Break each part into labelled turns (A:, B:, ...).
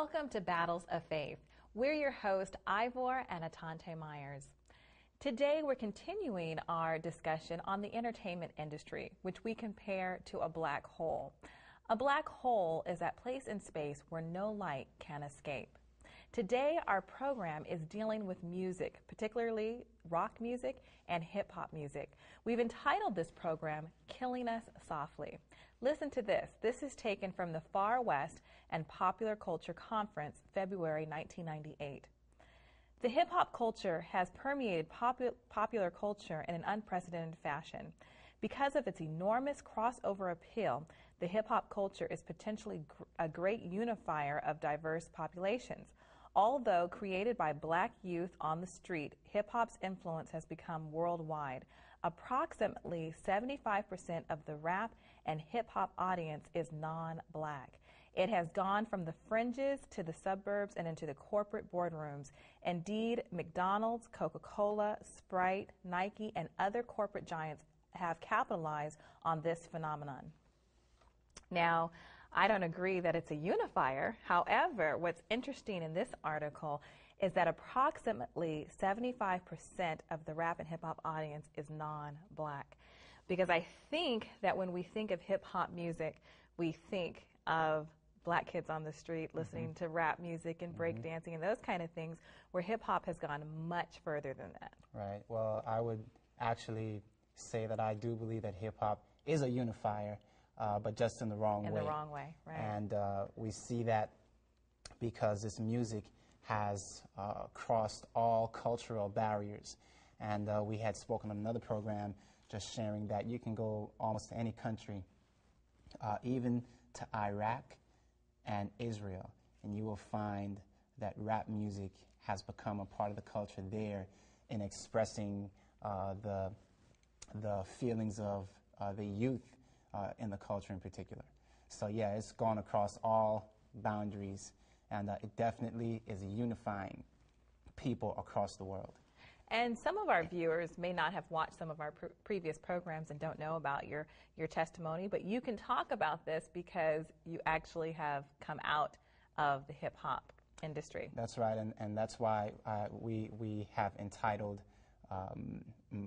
A: Welcome to Battles of Faith. We're your host, Ivor and Atante Myers. Today, we're continuing our discussion on the entertainment industry, which we compare to a black hole. A black hole is that place in space where no light can escape. Today, our program is dealing with music, particularly rock music and hip hop music. We've entitled this program Killing Us Softly. Listen to this. This is taken from the Far West and Popular Culture Conference, February 1998. The hip hop culture has permeated popu- popular culture in an unprecedented fashion. Because of its enormous crossover appeal, the hip hop culture is potentially gr- a great unifier of diverse populations. Although created by black youth on the street, hip hop's influence has become worldwide. Approximately 75% of the rap and hip hop audience is non black. It has gone from the fringes to the suburbs and into the corporate boardrooms. Indeed, McDonald's, Coca Cola, Sprite, Nike, and other corporate giants have capitalized on this phenomenon. Now, I don't agree that it's a unifier. However, what's interesting in this article is that approximately 75% of the rap and hip hop audience is non black. Because I think that when we think of hip hop music, we think of black kids on the street listening mm-hmm. to rap music and break mm-hmm. dancing and those kind of things, where hip hop has gone much further than that.
B: Right. Well, I would actually say that I do believe that hip hop is a unifier uh, but just in the wrong
A: in
B: way.
A: In the wrong way, right.
B: And uh, we see that because this music has uh, crossed all cultural barriers. And uh, we had spoken on another program just sharing that you can go almost to any country, uh, even to Iraq and Israel, and you will find that rap music has become a part of the culture there in expressing uh, the, the feelings of the youth uh, in the culture in particular. So yeah, it's gone across all boundaries, and uh, it definitely is unifying people across the world.
A: And some of our viewers may not have watched some of our pr- previous programs and don't know about your, your testimony, but you can talk about this because you actually have come out of the hip hop industry.
B: That's right, and, and that's why uh, we, we have entitled um,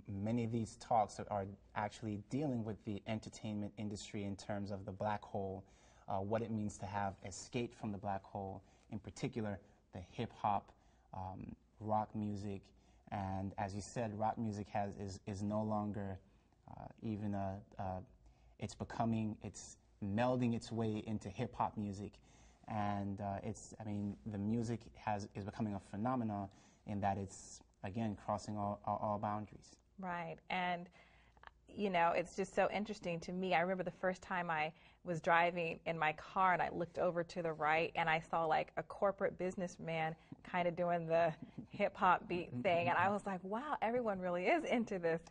B: many of these talks are actually dealing with the entertainment industry in terms of the black hole, uh, what it means to have escaped from the black hole, in particular, the hip hop, um, rock music. And as you said, rock music has, is, is no longer uh, even a, uh, it's becoming, it's melding its way into hip hop music. And uh, it's, I mean, the music has, is becoming a phenomenon in that it's again, crossing all, all, all boundaries.
A: Right. And you know, it's just so interesting to me. I remember the first time I was driving in my car and I looked over to the right and I saw like a corporate businessman kind of doing the hip hop beat thing. And I was like, wow, everyone really is into this.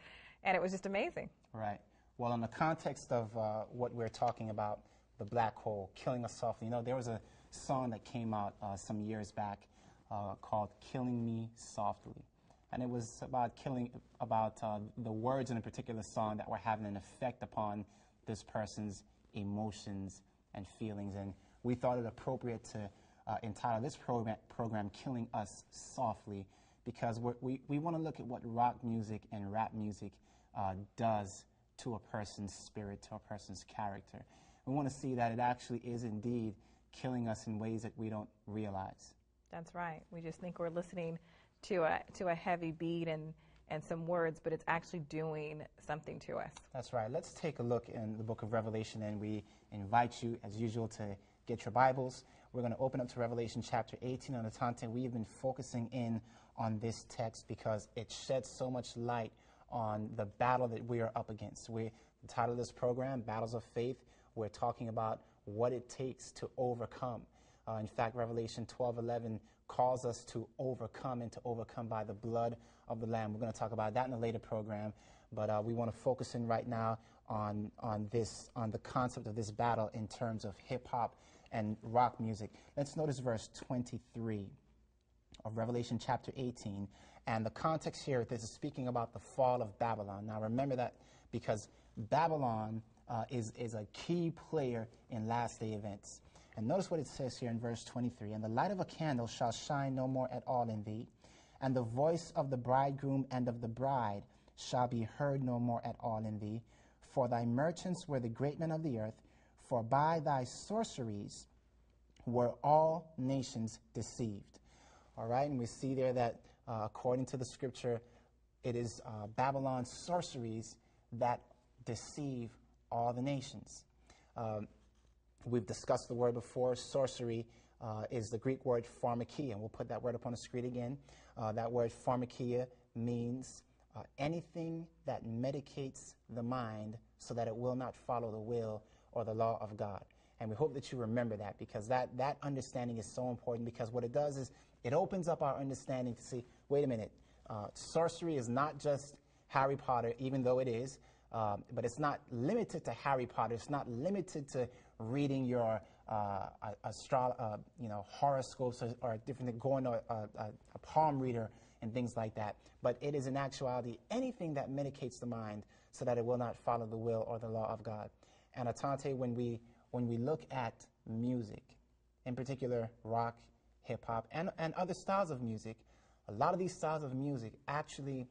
A: And it was just amazing.
B: Right. Well, in the context of uh, what we're talking about, the black hole, killing us softly, you know, there was a song that came out uh, some years back uh, called Killing Me Softly and it was about killing, about uh, the words in a particular song that were having an effect upon this person's emotions and feelings. And we thought it appropriate to uh, entitle this program, program Killing Us Softly because we we, want to look at what rock music and rap music uh, does to a person's spirit, to a person's character. We want to see that it actually is indeed killing us in ways that we don't realize.
A: That's right. We just think we're listening to a to a heavy beat and and some words, but it's actually doing something to us.
B: That's right. Let's take a look in the book of Revelation, and we invite you, as usual, to get your Bibles. We're going to open up to Revelation chapter 18 on the content. We have been focusing in on this text because it sheds so much light on the battle that we are up against. We, the title of this program, Battles of Faith, we're talking about what it takes to overcome. Uh, in fact, Revelation 12 11 calls us to overcome and to overcome by the blood of the Lamb. We're going to talk about that in a later program, but uh, we want to focus in right now on, on this, on the concept of this battle in terms of hip hop and rock music. Let's notice verse 23 of Revelation chapter 18. And the context here, this is speaking about the fall of Babylon. Now remember that because Babylon uh, is, is a key player in last day events. And notice what it says here in verse 23 And the light of a candle shall shine no more at all in thee, and the voice of the bridegroom and of the bride shall be heard no more at all in thee. For thy merchants were the great men of the earth, for by thy sorceries were all nations deceived. All right, and we see there that uh, according to the scripture, it is uh, Babylon's sorceries that deceive all the nations. Um, we've discussed the word before. Sorcery uh, is the Greek word pharmakeia, and we'll put that word up on the screen again. Uh, that word pharmakeia means uh, anything that medicates the mind so that it will not follow the will or the law of God. And we hope that you remember that because that, that understanding is so important because what it does is it opens up our understanding to see wait a minute, uh, sorcery is not just Harry Potter, even though it is, um, but it's not limited to Harry Potter. It's not limited to reading your uh, astro- uh, you know, horoscopes or, or different, going to a, a, a palm reader and things like that. But it is in actuality anything that medicates the mind so that it will not follow the will or the law of God. And Atante, when we when we look at music, in particular rock, hip hop, and, and other styles of music, a lot of these styles of music actually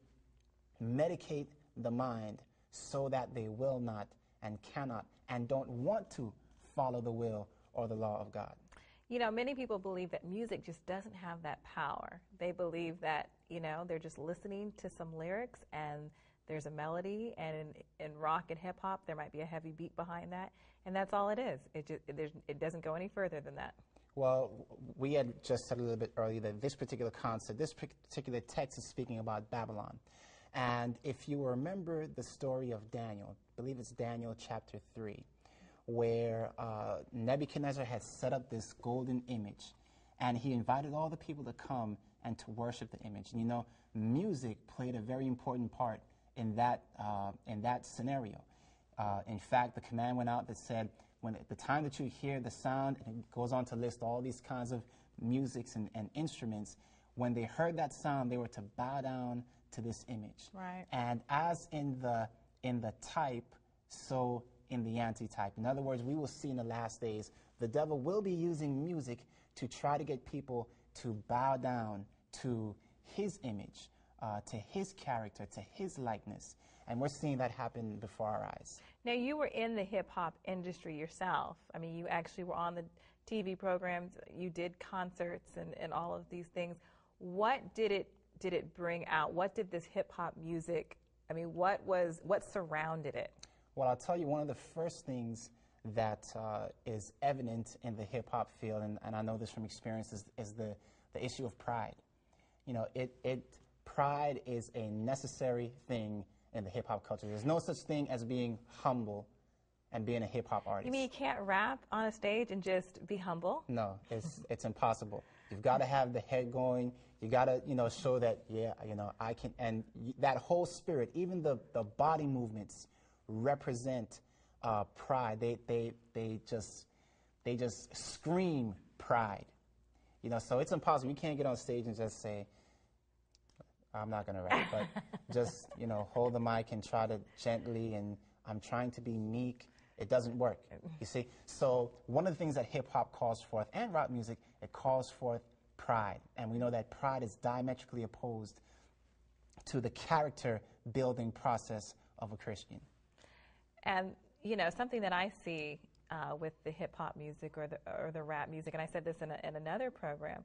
B: medicate the mind so that they will not and cannot and don't want to follow the will or the law of God.
A: You know, many people believe that music just doesn't have that power. They believe that, you know, they're just listening to some lyrics and there's a melody, and in, in rock and hip hop, there might be a heavy beat behind that, and that's all it is. It, just, it, it doesn't go any further than that.
B: Well, we had just said a little bit earlier that this particular concept, this particular text is speaking about Babylon. And if you remember the story of Daniel, I believe it's Daniel chapter 3, where uh, Nebuchadnezzar had set up this golden image, and he invited all the people to come and to worship the image. And you know, music played a very important part in that, uh, in that scenario. Uh, in fact, the command went out that said, when at the time that you hear the sound, and it goes on to list all these kinds of musics and, and instruments, when they heard that sound, they were to bow down to this image.
A: Right.
B: And as in the in the type, so in the antitype. In other words, we will see in the last days, the devil will be using music to try to get people to bow down to his image, uh, to his character, to his likeness. And we're seeing that happen before our eyes.
A: Now, you were in the hip hop industry yourself. I mean, you actually were on the TV programs, you did concerts and, and all of these things. What did it did it bring out? What did this hip hop music? I mean, what was what surrounded it?
B: Well, I'll tell you one of the first things that uh, is evident in the hip hop field, and, and, I know this from experience, is, is, the, the issue of pride. You know, it, it pride is a necessary thing in the hip hop culture. There's no such thing as being humble and being a hip hop artist.
A: You mean you can't rap on a stage and just be humble?
B: No, it's it's impossible. You've got to have the head going. You got to you know show that yeah you know I can and that whole spirit, even the the body movements represent uh, pride. They they they just they just scream pride. You know, so it's impossible. You can't get on stage and just say, I'm not going to rap, but just, you know, hold the mic and try to gently and I'm trying to be meek it doesn't work. You see? So one of the things that hip hop calls forth and rock music, it calls forth pride. And we know that pride is diametrically opposed to the character building process of a Christian.
A: And, you know, something that I see uh, with the hip hop music or the, or the rap music, and I said this in, a, in another program,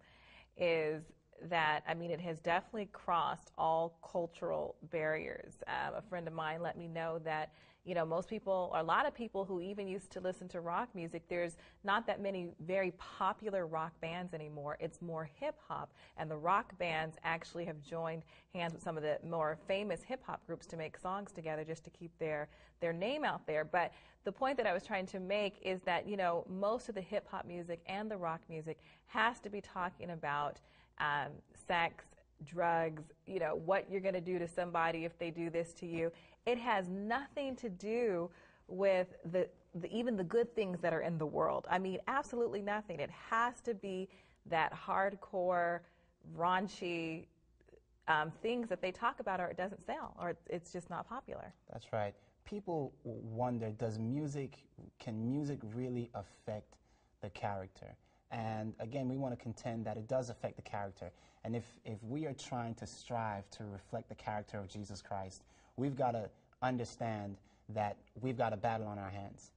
A: is that, I mean, it has definitely crossed all cultural barriers. Um, a friend of mine let me know that you know, most people, or a lot of people who even used to listen to rock music, there's not that many very popular rock bands anymore. It's more hip hop. And the rock bands actually have joined hands with some of the more famous hip hop groups to make songs together just to keep their, their name out there. But the point that I was trying to make is that, you know, most of the hip hop music and the rock music has to be talking about um, sex, drugs, you know, what you're going to do to somebody if they do this to you. It has nothing to do with the, the, even the good things that are in the world. I mean, absolutely nothing. It has to be that hardcore, raunchy um, things that they talk about, or it doesn't sell, or it's just not popular.
B: That's right. People wonder: Does music? Can music really affect the character. And again, we want to contend that it does affect the character. And if, if we are trying to strive to reflect the character of Jesus Christ, we've got to understand that we've got a battle on our hands.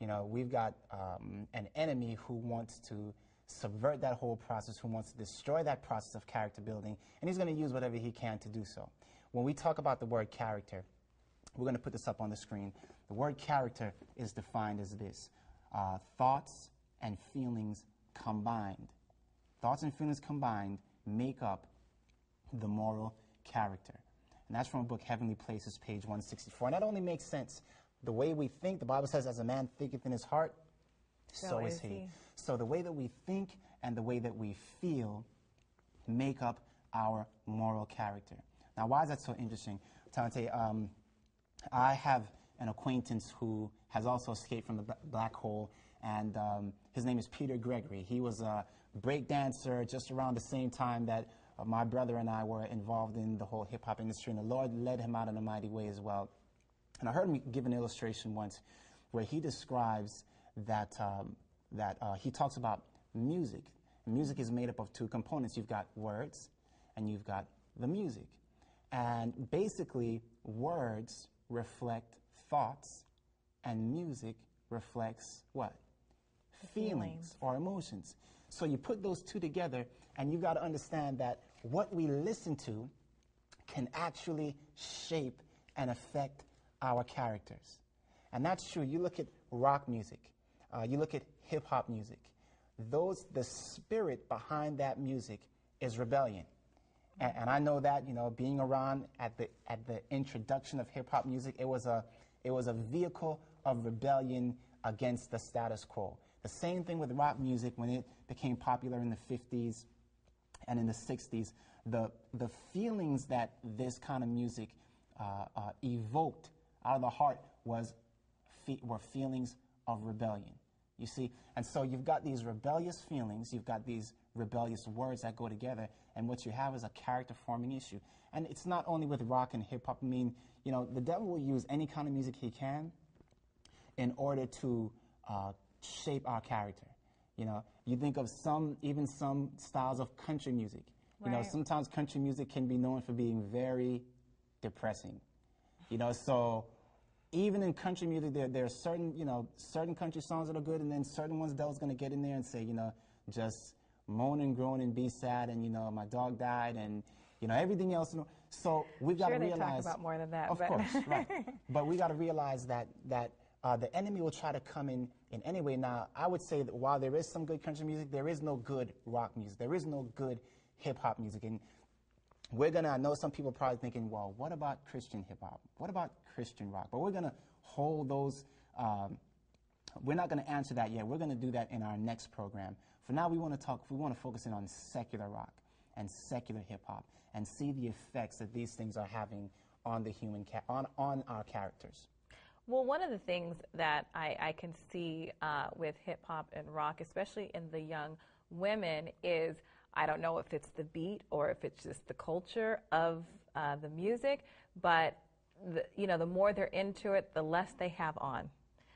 B: You know, we've got um, an enemy who wants to subvert that whole process, who wants to destroy that process of character building, and he's going to use whatever he can to do so. When we talk about the word character, we're going to put this up on the screen. The word character is defined as this uh, thoughts and feelings combined. Thoughts and feelings combined make up the moral character. And that's from a book, Heavenly Places, page 164. And that only makes sense. The way we think, the Bible says, as a man thinketh in his heart, so, so is, he. he. So the way that we think and the way that we feel make up our moral character. Now, why is that so interesting? Tante, um, I have an acquaintance who has also escaped from the black hole, and um, his name is Peter Gregory. He was a break dancer just around the same time that uh, my brother and I were involved in the whole hip hop industry, and the Lord led him out in a mighty way as well. And I heard him give an illustration once where he describes that, um, that uh, he talks about music. Music is made up of two components you've got words, and you've got the music. And basically, words reflect thoughts, and music reflects what? Feelings, or emotions. So you put those two together, and you've got to understand that what we listen to can actually shape and affect our characters. And that's true. You look at rock music, uh, you look at hip hop music. Those, the spirit behind that music is rebellion. And, and, I know that, you know, being around at the, at the introduction of hip hop music, it was, a, it was a vehicle of rebellion against the status quo. The same thing with rock music when it became popular in the 50s and in the 60s. The, the feelings that this kind of music uh, uh, evoked out of the heart was fe- were feelings of rebellion. You see? And so you've got these rebellious feelings, you've got these rebellious words that go together, and what you have is a character forming issue. And it's not only with rock and hip hop. I mean, you know, the devil will use any kind of music he can in order to uh, shape our character. You know, you think of some, even some styles of country music. Right. You know, sometimes country music can be known for being very depressing. You know, so even in country music, there, there are certain, you know, certain country songs that are good, and then certain ones that was going to get in there and say, you know, just moan and groan and be sad, and, you know, my dog died, and, you know, everything else. So we've got
A: sure
B: to realize.
A: They talk about more than that.
B: Of but course, right. But we got to realize that, that uh, the enemy will try to come in in any way. Now, I would say that while there is some good country music, there is no good rock music. There is no good hip hop music. And we're going to, I know some people are probably thinking, well, what about Christian hip hop? What about Christian rock? But we're going to hold those, um, we're not going to answer that yet. We're going to do that in our next program. For now, we want to talk, we want to focus in on secular rock and secular hip hop and see the effects that these things are having on the human, ca- on, on our characters.
A: Well, one of the things that I, I can see uh, with hip hop and rock, especially in the young women, is I don't know if it's the beat or if it's just the culture of uh, the music, but the, you know, the more they're into it, the less they have on.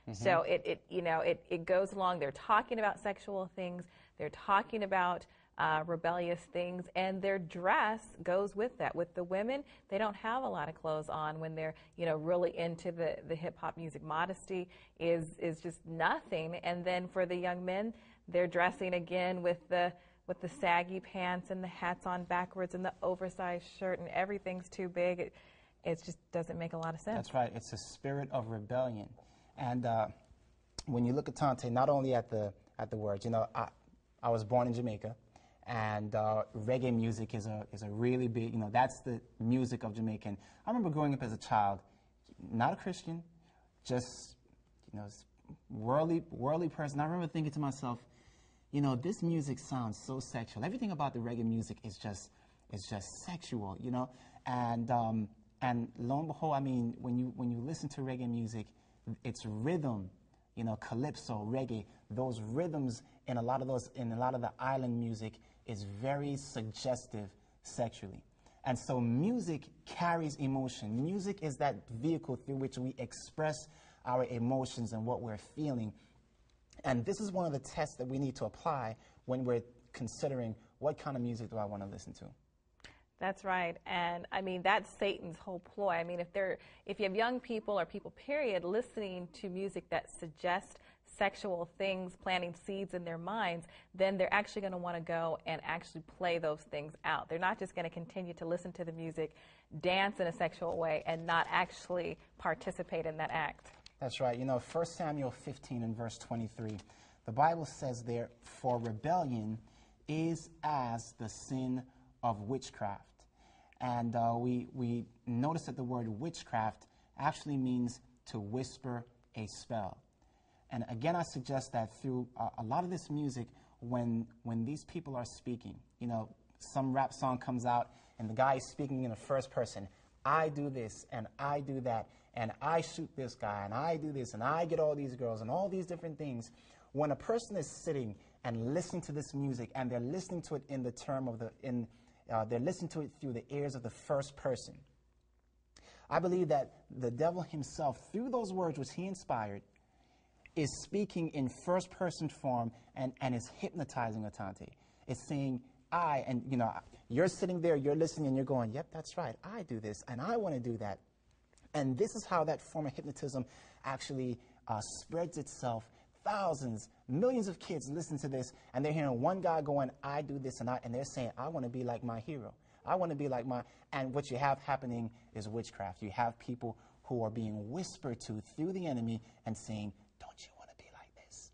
A: Mm-hmm. So it, it, you know, it, it goes along. They're talking about sexual things. They're talking about uh, rebellious things, and their dress goes with that. With the women, they don't have a lot of clothes on when they're, you know, really into the, the hip hop music. Modesty is is just nothing. And then for the young men, they're dressing again with the with the saggy pants and the hats on backwards and the oversized shirt and everything's too big. It, it just doesn't make a lot of sense.
B: That's right. It's a spirit of rebellion. And uh, when you look at Tante, not only at the at the words, you know, I, I was born in Jamaica, and uh, reggae music is a is a really big, you know, that's the music of Jamaican. I remember growing up as a child, not a Christian, just you know, worldly worldly person. I remember thinking to myself, you know, this music sounds so sexual. Everything about the reggae music is just is just sexual, you know. And um, and lo and behold, I mean, when you when you listen to reggae music, it's rhythm, you know, calypso, reggae. Those rhythms in a lot of those in a lot of the island music is very suggestive sexually. And so music carries emotion. Music is that vehicle through which we express our emotions and what we're feeling. And this is one of the tests that we need to apply when we're considering what kind of music do I want to listen to.
A: That's right. And I mean, that's Satan's whole ploy. I mean, if they're, if you have young people or people, period, listening to music that suggests sexual things, planting seeds in their minds, then they're actually going to want to go and actually play those things out. They're not just going to continue to listen to the music, dance in a sexual way, and not actually participate in that act.
B: That's right. You know, 1 Samuel 15 and verse 23, the Bible says there, for rebellion is as the sin of witchcraft. And uh, we, we notice that the word witchcraft actually means to whisper a spell. And again, I suggest that through uh, a lot of this music, when, when these people are speaking, you know, some rap song comes out and the guy is speaking in the first person. I do this and I do that and I shoot this guy and I do this and I get all these girls and all these different things. When a person is sitting and listening to this music and they're listening to it in the term of the, in, uh, they're listening to it through the ears of the first person. I believe that the devil himself, through those words which he inspired, is speaking in first person form and, and is hypnotizing Atante. It's saying, I, and you know, you're sitting there, you're listening, and you're going, yep, that's right, I do this, and I want to do that. And this is how that form of hypnotism actually uh, spreads itself. Thousands, millions of kids listen to this, and they're hearing one guy going, I do this, and I, and they're saying, I want to be like my hero. I want to be like my, and what you have happening is witchcraft. You have people who are being whispered to through the enemy and saying, Don't you want to be like this?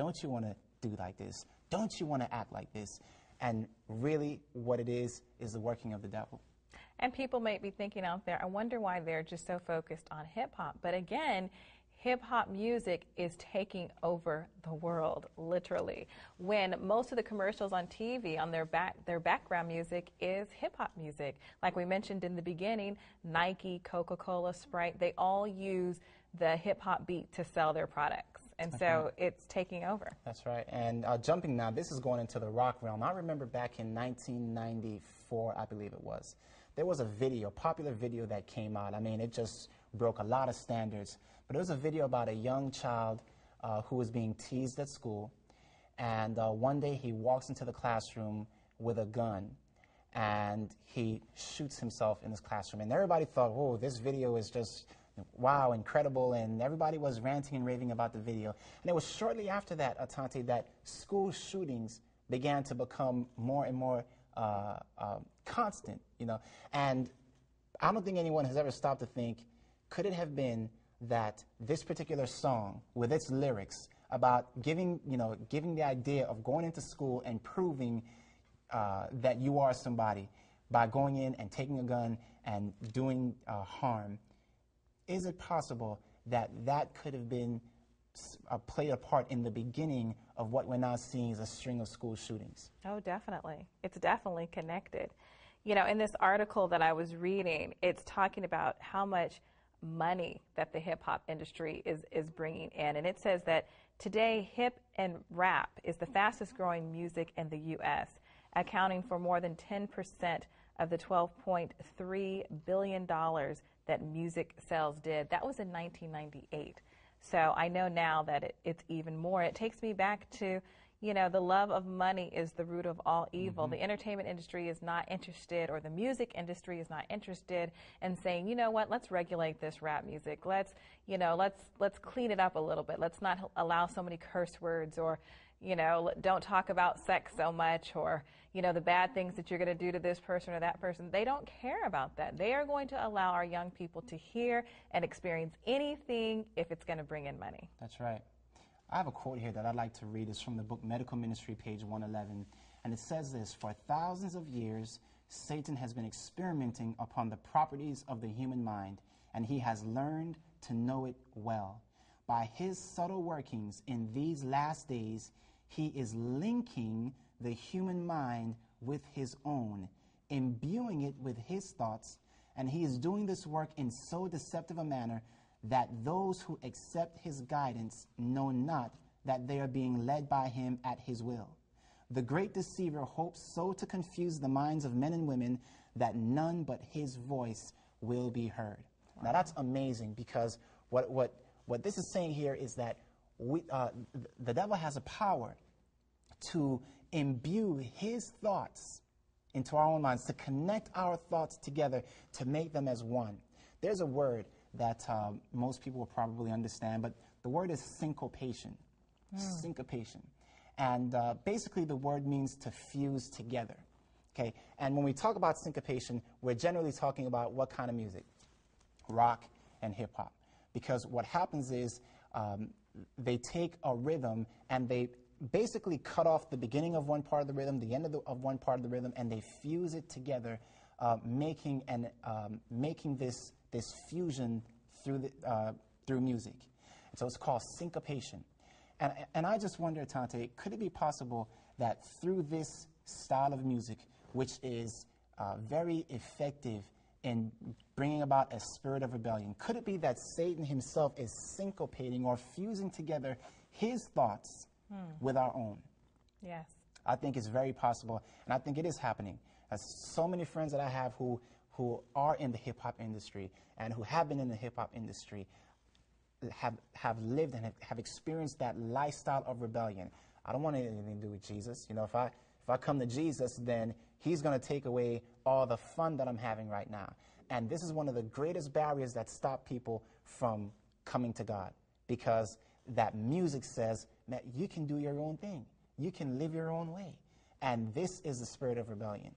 B: Don't you want to do like this? Don't you want to act like this? And really, what it is, is the working of the devil.
A: And people may be thinking out there, I wonder why they're just so focused on hip hop. But again, hip hop music is taking over the world, literally. When most of the commercials on TV, on their back, their background music is hip hop music. Like we mentioned in the beginning, Nike, Coca Cola, Sprite, they all use the hip hop beat to sell their products. And so it's taking over.
B: That's right. And uh, jumping now, this is going into the rock realm. I remember back in 1994, I believe it was, there was a video, a popular video that came out. I mean, it just broke a lot of standards. But it was a video about a young child uh, who was being teased at school. And uh, one day he walks into the classroom with a gun and he shoots himself in his classroom. And everybody thought, oh, this video is just wow, incredible. And everybody was ranting and raving about the video. And it was shortly after that, Atante, that school shootings began to become more and more uh, uh, constant, you know. And I don't think anyone has ever stopped to think, could it have been that this particular song, with its lyrics about giving, you know, giving the idea of going into school and proving uh, that you are somebody by going in and taking a gun and doing uh, harm, is it possible that that could have been uh, played a part in the beginning of what we're now seeing as a string of school shootings?
A: Oh, definitely. It's definitely connected. You know, in this article that I was reading, it's talking about how much money that the hip hop industry is, is bringing in. And it says that today, hip and rap is the fastest growing music in the U.S., accounting for more than 10% of the $12.3 billion that music sales did. That was in 1998. So I know now that it, it's even more. It takes me back to you know, the love of money is the root of all evil. Mm-hmm. The entertainment industry is not interested, or the music industry is not interested in saying, you know what, let's regulate this rap music. Let's, you know, let's let's clean it up a little bit. Let's not allow so many curse words, or, you know, don't talk about sex so much, or, you know, the bad things that you're going to do to this person or that person. They don't care about that. They are going to allow our young people to hear and experience anything if it's going to bring in money.
B: That's right. I have a quote here that I'd like to read. It's from the book Medical Ministry, page 111. And it says this For thousands of years, Satan has been experimenting upon the properties of the human mind, and he has learned to know it well. By his subtle workings in these last days, he is linking the human mind with his own, imbuing it with his thoughts, and he is doing this work in so deceptive a manner that those who accept his guidance know not that they are being led by him at his will. The great deceiver hopes so to confuse the minds of men and women that none but his voice will be heard. Wow. Now that's amazing because what, what, what this is saying here is that we, uh, the devil has a power to imbue his thoughts into our own minds, to connect our thoughts together, to make them as one. There's a word that um, most people will probably understand, but the word is syncopation. Syncopation. And uh, basically, the word means to fuse together. Okay? And when we talk about syncopation, we're generally talking about what kind of music? Rock and hip hop. Because what happens is um, they take a rhythm and they basically cut off the beginning of one part of the rhythm, the end of, the, of one part of the rhythm, and they fuse it together, uh, making, an, um, making this, this fusion through, the, uh, through music. And so it's called syncopation. And, and I just wonder, Tante, could it be possible that through this style of music, which is uh, very effective in bringing about a spirit of rebellion, could it be that Satan himself is syncopating or fusing together his thoughts hmm. with our own?
A: Yes.
B: I think it's very possible, and I think it is happening. As so many friends that I have who, who are in the hip hop industry and who have been in the hip hop industry have, have lived and have, have experienced that lifestyle of rebellion. I don't want anything to do with Jesus. You know, if I, if I come to Jesus, then he's going to take away all the fun that I'm having right now. And this is one of the greatest barriers that stop people from coming to God because that music says that you can do your own thing. You can live your own way. And this is the spirit of rebellion.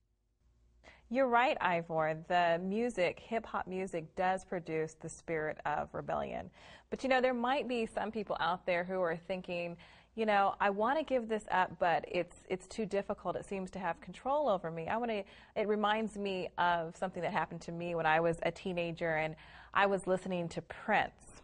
A: You're right, Ivor. The music, hip hop music, does produce the spirit of rebellion. But you know, there might be some people out there who are thinking, you know, I want to give this up, but it's it's too difficult. It seems to have control over me. I want to. It reminds me of something that happened to me when I was a teenager, and I was listening to Prince,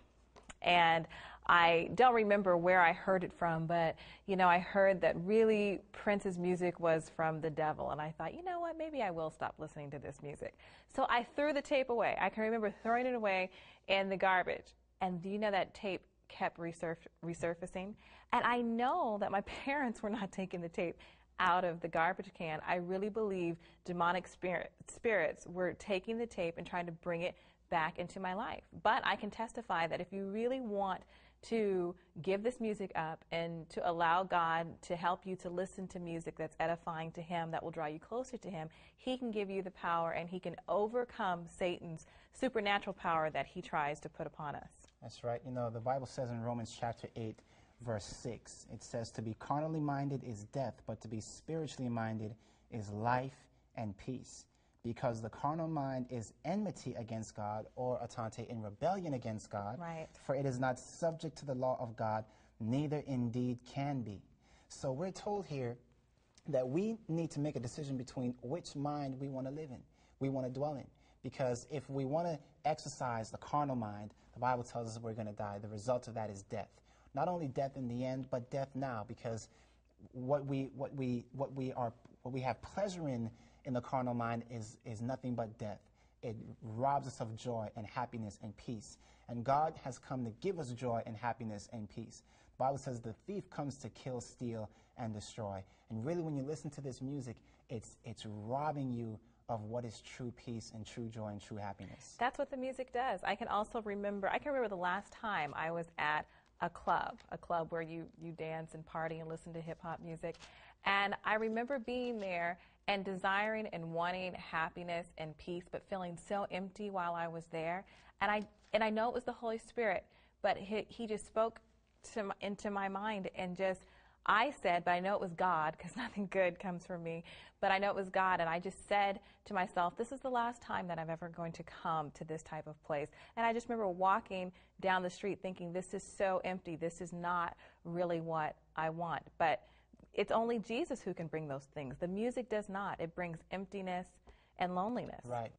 A: and I don't remember where I heard it from, but you know, I heard that really Prince's music was from the devil, and I thought, you know what, maybe I will stop listening to this music. So I threw the tape away. I can remember throwing it away in the garbage. And do you know that tape kept resurf- resurfacing? And I know that my parents were not taking the tape out of the garbage can. I really believe demonic spirit, spirits were taking the tape and trying to bring it back into my life. But I can testify that if you really want to give this music up and to allow God to help you to listen to music that's edifying to Him, that will draw you closer to Him, He can give you the power and He can overcome Satan's supernatural power that He tries to put upon us.
B: That's right. You know, the Bible says in Romans chapter 8, verse 6, it says, To be carnally minded is death, but to be spiritually minded is life and peace. Because the carnal mind is enmity against God, or atante, in rebellion against God.
A: Right.
B: For it is not subject to the law of God, neither indeed can be. So we're told here that we need to make a decision between which mind we want to live in, we want to dwell in. Because if we want to exercise the carnal mind, the Bible tells us we're going to die. The result of that is death. Not only death in the end, but death now, because what we, what we, what we, are, what we have pleasure in in the carnal mind is, is nothing but death. It robs us of joy and happiness and peace. And God has come to give us joy and happiness and peace. The Bible says the thief comes to kill, steal, and destroy. And really, when you listen to this music, it's, it's robbing you of what is true peace and true joy and true happiness.
A: That's what the music does. I can also remember, I can remember the last time I was at a club, a club where you, you dance and party and listen to hip hop music. And I remember being there and desiring and wanting happiness and peace, but feeling so empty while I was there. And I, and I know it was the Holy Spirit, but he, he just spoke to my, into my mind and just, I said, but I know it was God because nothing good comes from me. But I know it was God, and I just said to myself, "This is the last time that I'm ever going to come to this type of place." And I just remember walking down the street, thinking, "This is so empty. This is not really what I want." But it's only Jesus who can bring those things. The music does not. It brings emptiness and loneliness.
B: Right.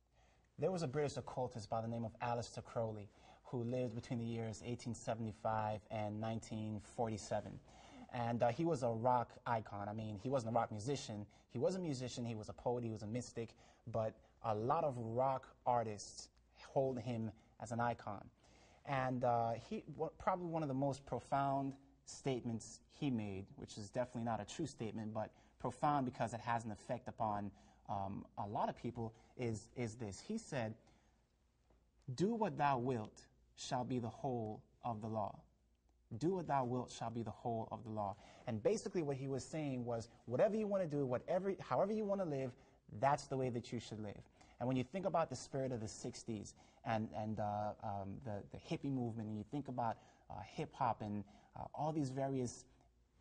B: There was a British occultist by the name of Aleister Crowley who lived between the years 1875 and 1947. And uh, he was a rock icon. I mean, he wasn't a rock musician. He was a musician, he was a poet, he was a mystic, but a lot of rock artists hold him as an icon. And uh, he, probably one of the most profound statements he made, which is definitely not a true statement, but profound because it has an effect upon um, a lot of people, is, is this. He said, Do what thou wilt shall be the whole of the law. Do what thou wilt shall be the whole of the law. And basically, what he was saying was, whatever you want to do, whatever, however you want to live, that's the way that you should live. And when you think about the spirit of the 60s and, and uh, um, the, the hippie movement, and you think about uh, hip hop and uh, all these various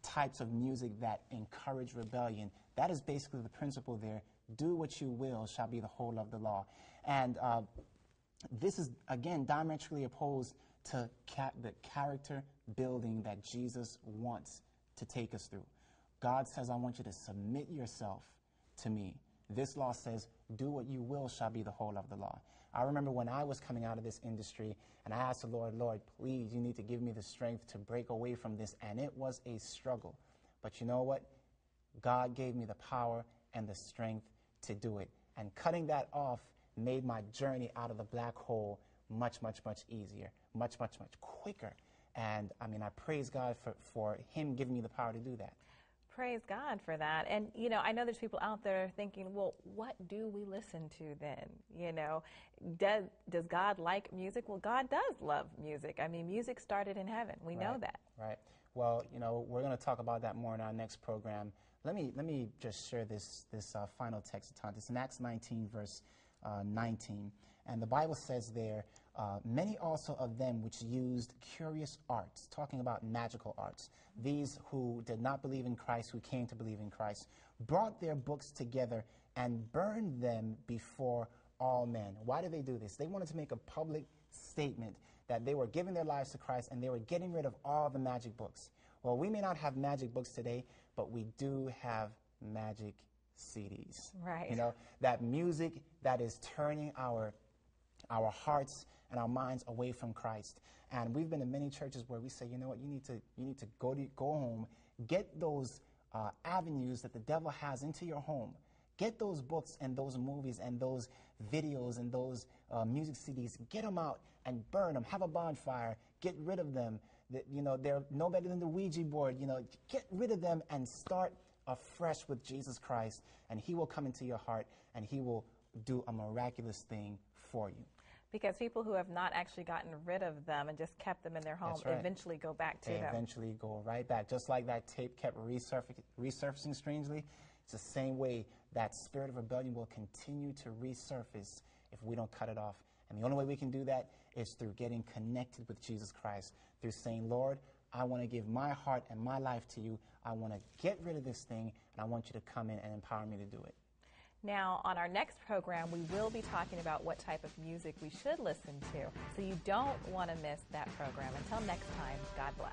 B: types of music that encourage rebellion, that is basically the principle there. Do what you will shall be the whole of the law. And uh, this is, again, diametrically opposed to ca- the character building that Jesus wants to take us through. God says, I want you to submit yourself to me. This law says, do what you will shall be the whole of the law. I remember when I was coming out of this industry and I asked the Lord, Lord, please, you need to give me the strength to break away from this. And it was a struggle. But you know what? God gave me the power and the strength to do it. And cutting that off made my journey out of the black hole much, much, much easier, much, much, much quicker. And I mean, I praise God for, for Him giving me the power to do that.
A: Praise God for that. And, you know, I know there's people out there thinking, well, what do we listen to then? You know, does, does God like music? Well, God does love music. I mean, music started in heaven. We
B: right,
A: know that.
B: Right. Well, you know, we're going to talk about that more in our next program. Let me, let me just share this, this uh, final text of time. It's in Acts 19, verse uh, 19. And the Bible says there, uh, many also of them which used curious arts, talking about magical arts, these who did not believe in Christ, who came to believe in Christ, brought their books together and burned them before all men. Why did they do this? They wanted to make a public statement that they were giving their lives to Christ and they were getting rid of all the magic books. Well, we may not have magic books today, but we do have magic CDs.
A: Right.
B: You know, that music that is turning our our hearts and our minds away from Christ. And we've been in many churches where we say, you know what, you need to you need to go to go home, get those uh, avenues that the devil has into your home. Get those books and those movies and those videos and those uh, music CDs. Get them out and burn them. Have a bonfire. Get rid of them. That you know they're no better than the Ouija board. You know, get rid of them and start afresh with Jesus Christ, and He will come into your heart and He will do a miraculous thing for you.
A: Because people who have not actually gotten rid of them and just kept them in their home
B: right.
A: eventually go back to
B: they
A: them.
B: eventually go right back. Just like that tape kept resurf- resurfacing strangely, it's the same way that spirit of rebellion will continue to resurface if we don't cut it off. And the only way we can do that is through getting connected with Jesus Christ, through saying, Lord, I want to give my heart and my life to you. I want to get rid of this thing, and I want you to come in and empower me to do it.
A: Now, on our next program, we will be talking about what type of music we should listen to. So you don't want to miss that program. Until next time, God bless.